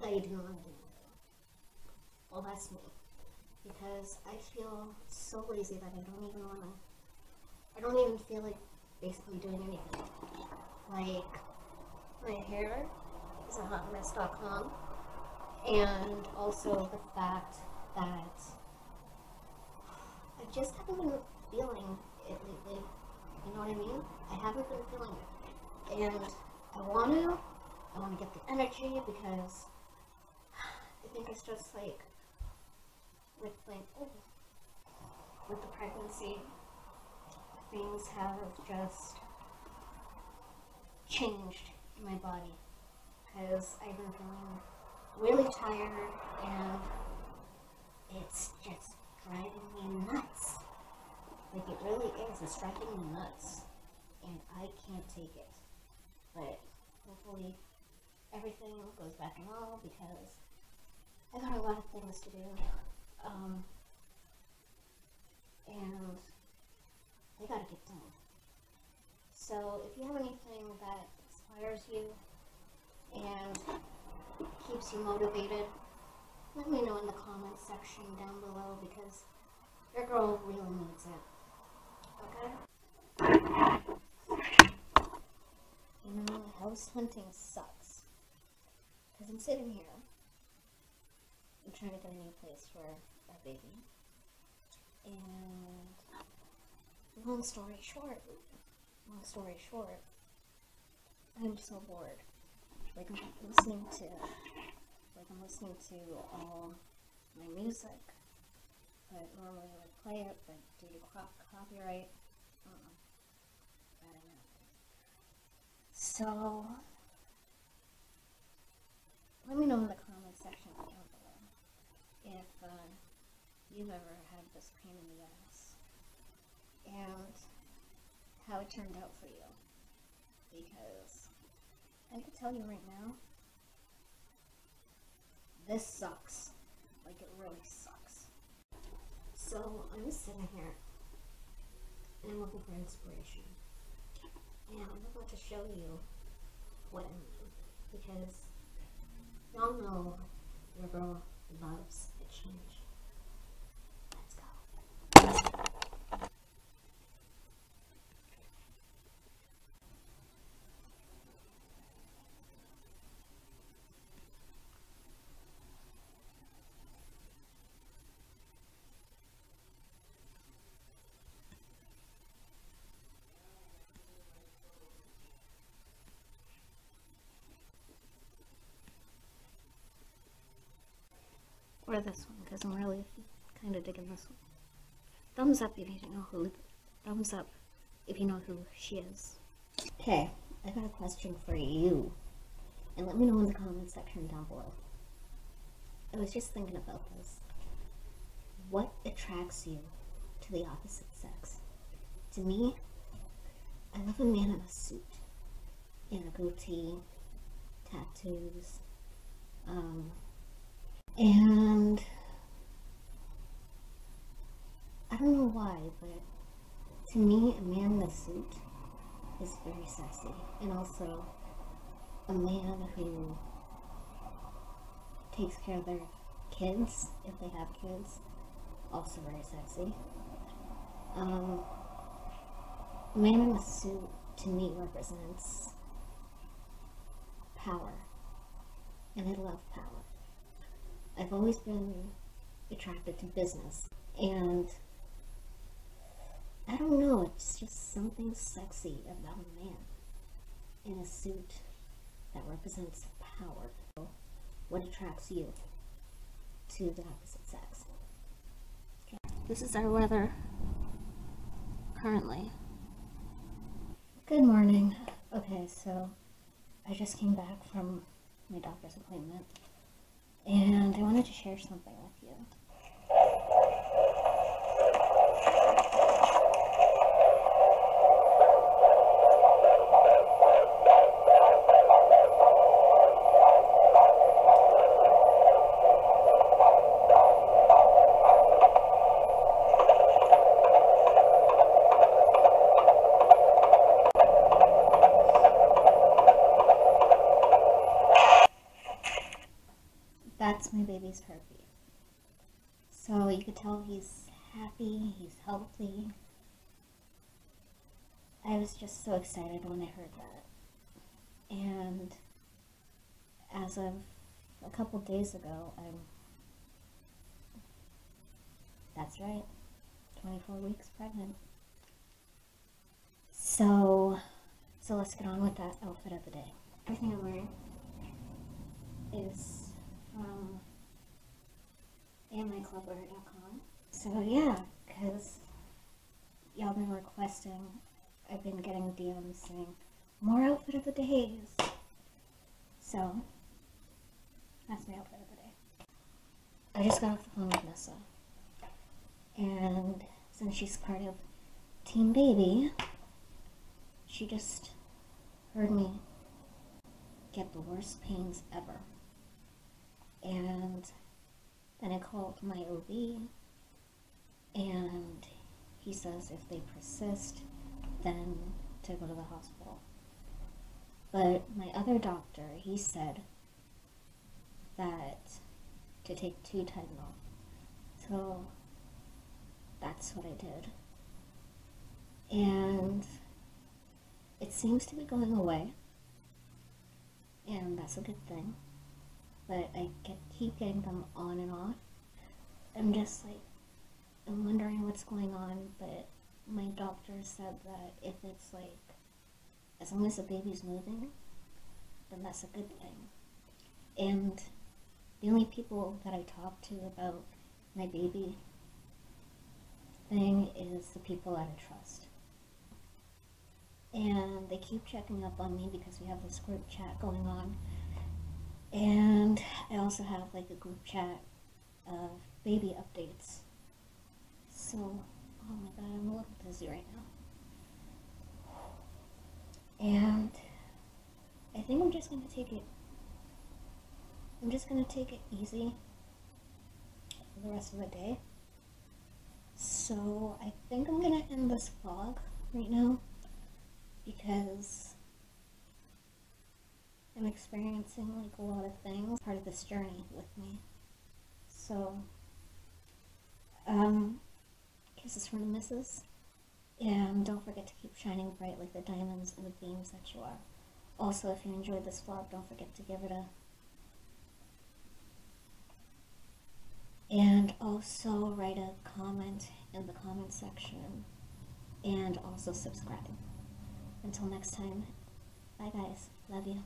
lazy that you. Well, that's me. Because I feel so lazy that I don't even want to, I don't even feel like basically doing anything. Like, my hair is at hotmess.com, and also the fact that I just haven't been feeling it lately. You know what I mean? I haven't been feeling it. And I want to, I want to get the energy because I think it's just like with like oh, with the pregnancy, things have just changed in my body because I've been feeling really tired and it's just driving me nuts. Like it really is. It's driving me nuts, and I can't take it. But hopefully, everything goes back to normal because I got a lot of things to do, um, and they gotta get done. So if you have anything that inspires you and keeps you motivated, let me know in the comments section down below because your girl really needs it. Okay? You know, house hunting sucks. Because I'm sitting here. I'm trying to get a new place for our baby. And long story short, long story short, I'm so bored. Like I'm listening to, like I'm listening to all my music, but normally I would play it, but due to copyright, uh-uh, bad enough. So, let me know in the comment section down below if uh, you've ever had this pain in the ass and how it turned out for you. Because I can tell you right now, this sucks. Like it really sucks. So I'm sitting here and I'm looking for inspiration. And I'm about to show you what I mean. Because y'all know your girl loves a change. Let's go. Or this one, because I'm really kind of digging this one. Thumbs up if you know who. Thumbs up if you know who she is. Okay, I got a question for you. And let me know in the comments section down below. I was just thinking about this. What attracts you to the opposite sex? To me, I love a man in a suit, in a goatee, tattoos, um, and I don't know why, but to me, a man in a suit is very sexy. And also, a man who takes care of their kids, if they have kids, also very sexy. Um, a man in a suit, to me, represents power. And I love power. I've always been attracted to business. And I don't know, it's just something sexy about a man in a suit that represents power. What attracts you to the opposite sex? Okay. This is our weather currently. Good morning. Okay, so I just came back from my doctor's appointment and I wanted to share something with That's heartbeat. So you could tell he's happy, he's healthy. I was just so excited when I heard that. And as of a couple days ago, I'm. That's right, 24 weeks pregnant. So, so let's get on with that outfit of the day. Everything I'm wearing is from amiclubwear.com. So yeah, because y'all been requesting, I've been getting DMs saying more outfit of the days. So that's my outfit of the day. I just got off the phone with Nessa, and since she's part of Team Baby, she just heard me get the worst pains ever. And then I called my OB, and he says if they persist, then to go to the hospital. But my other doctor, he said that to take two Tylenol. So that's what I did. And it seems to be going away. And that's a good thing. But I get, keep getting them on and off. I'm just like, I'm wondering what's going on, but my doctor said that if it's like, as long as the baby's moving, then that's a good thing. And the only people that I talk to about my baby thing is the people that I trust. And they keep checking up on me because we have this group chat going on. And I also have like a group chat of baby updates. So, oh my god, I'm a little dizzy right now. And I think I'm just gonna take it I'm just gonna take it easy for the rest of the day. So I think I'm gonna end this vlog right now because I'm experiencing like a lot of things part of this journey with me. So um kisses from the missus. And don't forget to keep shining bright like the diamonds and the beams that you are. Also, if you enjoyed this vlog, don't forget to give it a and also write a comment in the comment section and also subscribe. Until next time, bye guys. Love you.